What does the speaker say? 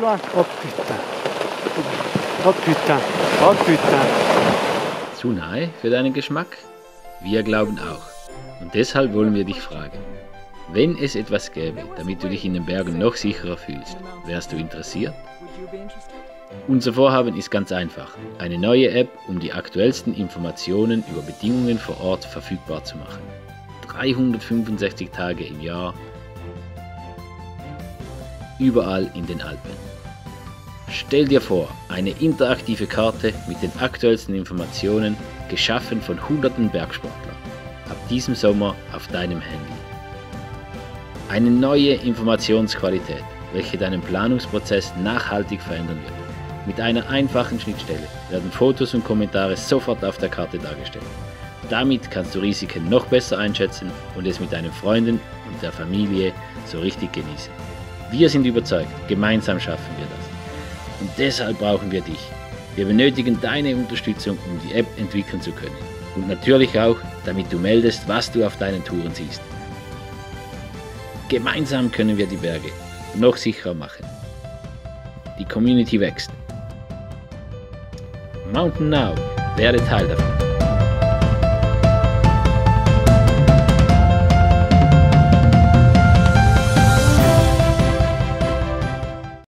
Oh putain. Oh putain. Oh putain. Zu nahe für deinen Geschmack? Wir glauben auch. Und deshalb wollen wir dich fragen. Wenn es etwas gäbe, damit du dich in den Bergen noch sicherer fühlst, wärst du interessiert? Unser Vorhaben ist ganz einfach. Eine neue App, um die aktuellsten Informationen über Bedingungen vor Ort verfügbar zu machen. 365 Tage im Jahr, überall in den Alpen. Stell dir vor, eine interaktive Karte mit den aktuellsten Informationen, geschaffen von hunderten Bergsportlern. Ab diesem Sommer auf deinem Handy. Eine neue Informationsqualität, welche deinen Planungsprozess nachhaltig verändern wird. Mit einer einfachen Schnittstelle werden Fotos und Kommentare sofort auf der Karte dargestellt. Damit kannst du Risiken noch besser einschätzen und es mit deinen Freunden und der Familie so richtig genießen. Wir sind überzeugt, gemeinsam schaffen wir das. Und deshalb brauchen wir dich. Wir benötigen deine Unterstützung, um die App entwickeln zu können. Und natürlich auch, damit du meldest, was du auf deinen Touren siehst. Gemeinsam können wir die Berge noch sicherer machen. Die Community wächst. Mountain Now, werde Teil davon.